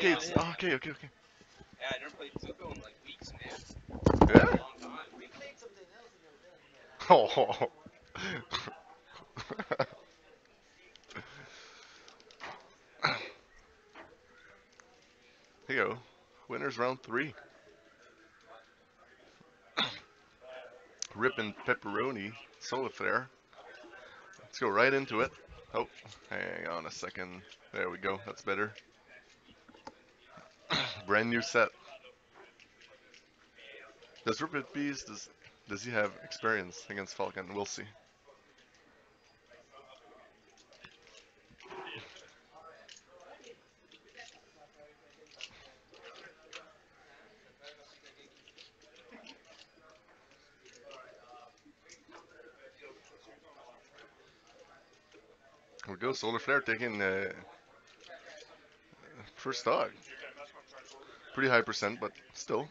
Okay, it's, oh, okay, okay, okay. Yeah, I never played Zuko in like weeks, man. Yeah? A long time. We played something else in your Oh. Here you go. Winners round three. Rippin' pepperoni, solar flare. Let's go right into it. Oh, hang on a second. There we go. That's better. Brand new set. Does Rupert Bees does does he have experience against Falcon? We'll see. Here we go, Solar Flare taking uh, first dog. Pretty high percent, but still.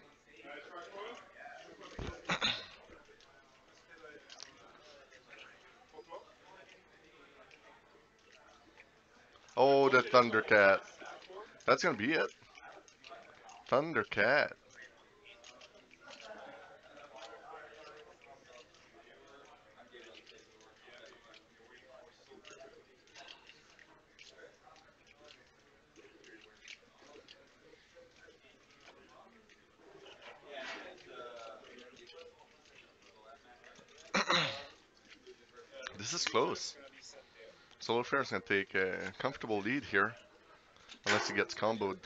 oh, the Thundercat. That's gonna be it. Thundercat. Is close. Solar is to take a comfortable lead here. Unless he gets comboed.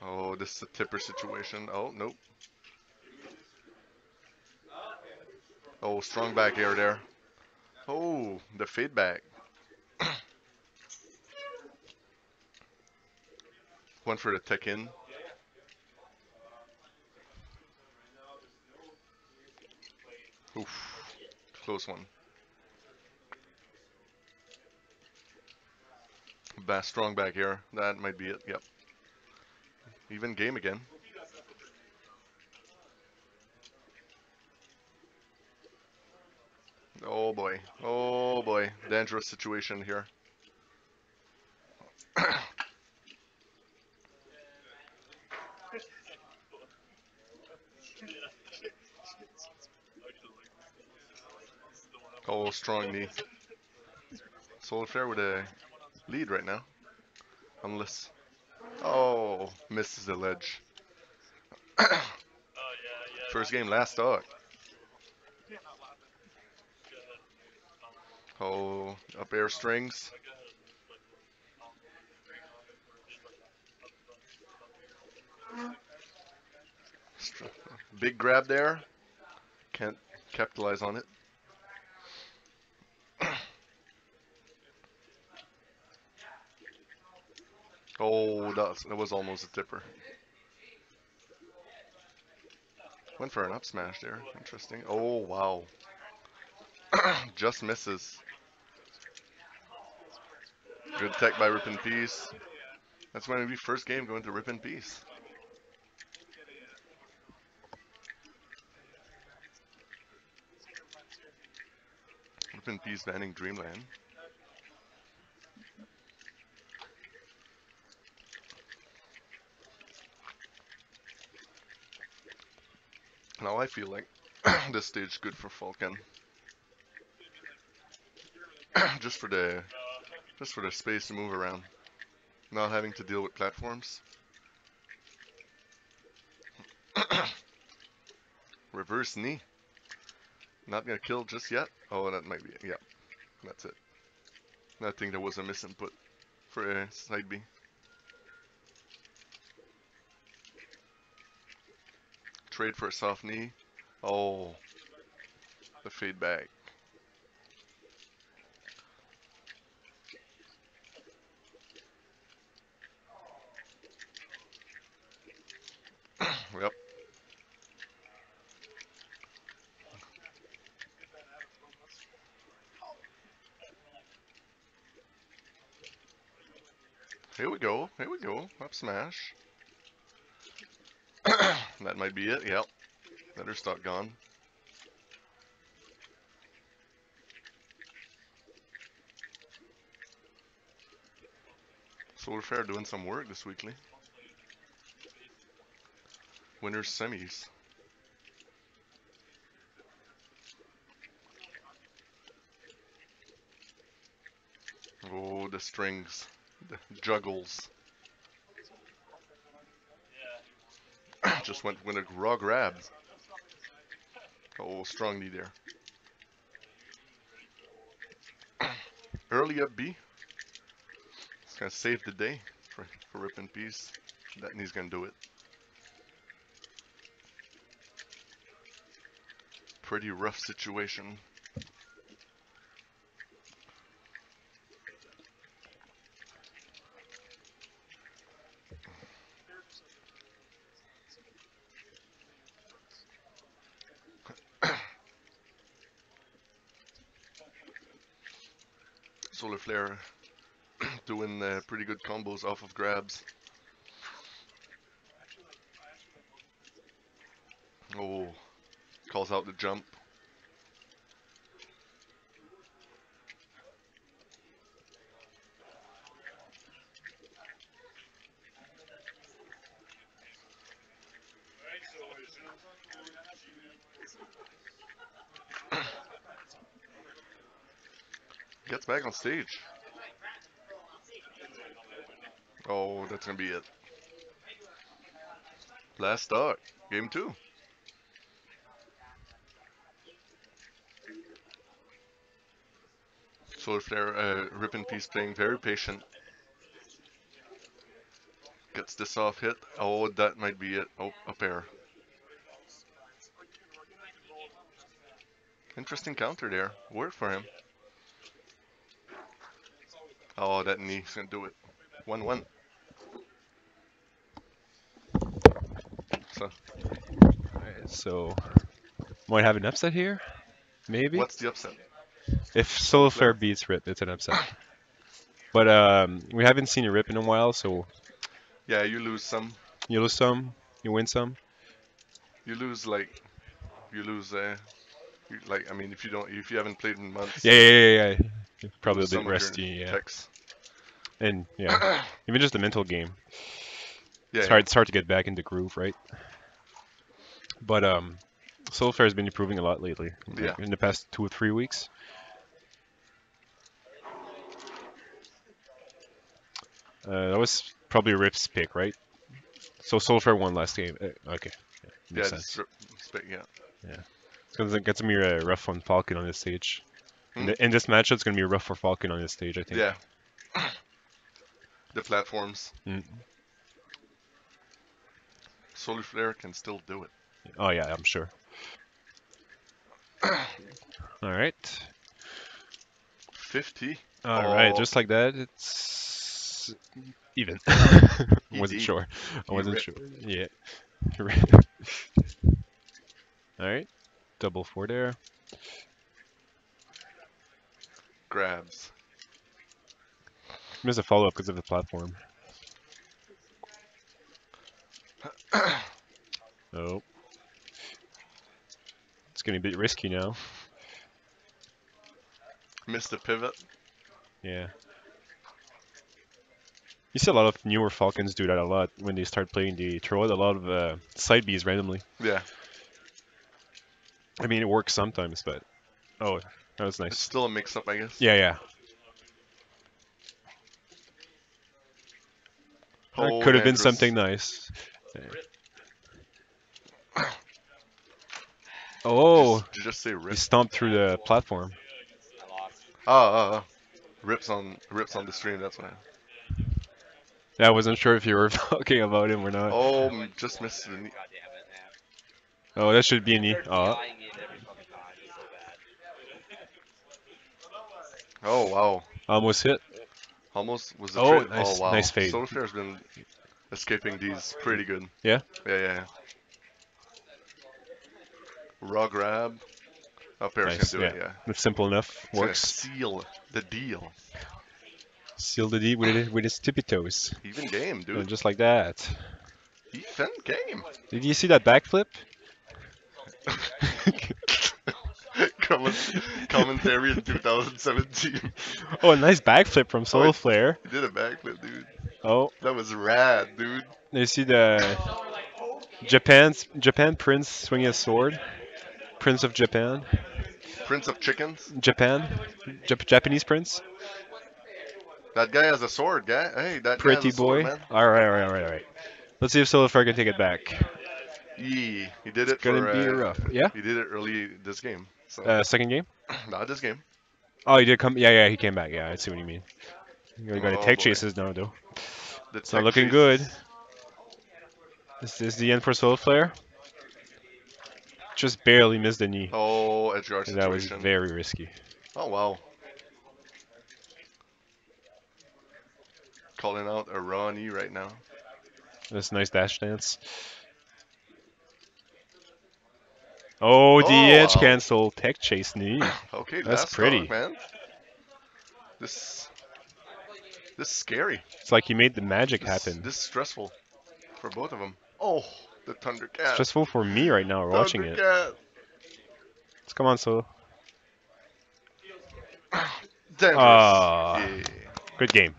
Oh, this is a tipper situation. Oh, nope. Oh, strong back air there. Oh, the feedback. One for the tech in. Oof. Close one. Bass strong back here. That might be it. Yep. Even game again. Oh boy. Oh boy. Dangerous situation here. Oh, strong knee. Solar Flare with a lead right now. Unless. Oh, misses the ledge. First game, last dog. Oh, up air strings. Str- Big grab there. Can't capitalize on it. Oh, that was almost a tipper. Went for an up smash there. Interesting. Oh, wow. Just misses. Good tech by Rip in Peace. That's to be first game going to Rip in Peace. Rip in Peace banning Dreamland. Now I feel like this stage good for Falcon. just for the just for the space to move around. Not having to deal with platforms. Reverse knee. Not gonna kill just yet. Oh, that might be it. Yeah, that's it. I think there was a misinput for a side B. Trade for a soft knee. Oh, the feedback. yep. Here we go. Here we go. Up smash. That might be it. Yep. Better stock gone. Solar Flare doing some work this weekly. Winners semis. Oh, the strings, the juggles. Just went with a raw grab. Oh, strong knee there. Early up B. It's gonna save the day for, for Rip in Peace. That knee's gonna do it. Pretty rough situation. Solar Flare doing uh, pretty good combos off of grabs. Oh, calls out the jump. Gets back on stage. Oh, that's gonna be it. Last start, game two. Solar Flare, uh, Rip in Peace playing very patient. Gets this off hit. Oh, that might be it. Oh, a pair. Interesting counter there. Worked for him. Oh, that knee's gonna do it. 1 1. So, Alright, so might have an upset here, maybe. what's the upset? If Solar Flare beats Rip, it's an upset. But um, we haven't seen a Rip in a while, so Yeah, you lose some. you lose some, you win some. You lose like, you lose. Uh, you, like I mean, if you don't, if you haven't played in months, Yeah, yeah, yeah, yeah. Probably a bit rusty, yeah. Techs. And yeah, even just the mental game. Yeah, It's hard. It's hard to get back into groove, right? But um, Solar Flare has been improving a lot lately. Yeah. In the past two or three weeks. Uh, that was probably Rip's pick, right? So Solar Flare won last game. Uh, okay. Yeah, yeah, makes just sense. rip, spe- yeah. It's gonna get some of uh, rough on Falcon on this stage. In, Hmm. in this matchup, it's gonna be rough for Falcon on this stage, I think. Yeah. the platforms. Mm. Solar Flare can still do it. Oh yeah, I'm sure. All right. 50. All right, Oh. just like that, it's even. wasn't sure. I wasn't sure. Yeah. All right, double four there. Grabs. Missed a follow up because of the platform. Oh. It's getting a bit risky now. Missed the pivot. Yeah. You see a lot of newer Falcons do that a lot when they start playing. the throw out a lot of uh, side Bs randomly. Yeah. I mean, it works sometimes, but oh, that was It's nice. still a mix up, I guess. Yeah, yeah. That Oh, could have been something nice. Oh, Just, did you just say he stomped through the platform. I lost. Ah, ah, ah. Rips on rips on the stream. That's why. Yeah, I wasn't sure if you were talking about him or not. Oh, just missed the knee. God damn it, man. Oh, that should be an E. They're Oh, dying in every fucking time. It's so bad. Oh wow. almost hit. Almost was the Oh, trade. Oh, nice- oh wow. nice fade. Flare's been escaping these pretty good. Yeah? Yeah, yeah. yeah. Raw grab. Oh, Up air Nice, can do it. yeah. Yeah. It's simple enough. It's Works. seal the deal. Seal the deal with with his tippy toes. Even game, And dude. just like that. Even game. Did you see that backflip? Was commentary in 2017. Oh, a nice backflip from Solar Oh, Flare. He did a backflip, dude. Oh, That was rad, dude. you see the Japan's Japan Prince swinging a sword. Prince of Japan. Prince of Chickens. Japan. Jap- Japanese prince. That guy has a sword, guy. Hey, that guy Pretty has a sword, boy. man. All right, all right, all right, all right. Let's see if Solar Flare can take it back. Yee. He did it Gonna for. be uh, rough. Yeah. He did it early this game. So Uh, second game. not this game. Oh, he did come. Yeah, yeah, he came back. Yeah, I see what you mean. You gotta go to Oh, tech boy. chases now, though. The It's not looking chase. good. Is this the end for Solar Flare? Just barely missed the knee. Oh, edge guard That was very risky. Oh wow. Calling out a Ronnie right now. That's nice dash dance. Oh, the Oh, edge cancel tech chase knee. Okay, That's pretty. dog, man. This this is scary. It's like he made the magic This, happen. This is stressful for both of them. Oh, the Thundercat. Stressful for me right now watching it. Let's come on. Dangerous. Ah. yeah. Good game.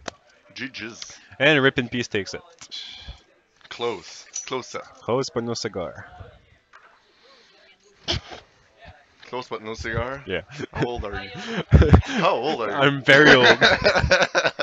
GG's. And Rip in Peace takes it. Close. Close set. Close but no cigar. Close but no cigar. Yeah. How old are you? How old are you? I'm very old.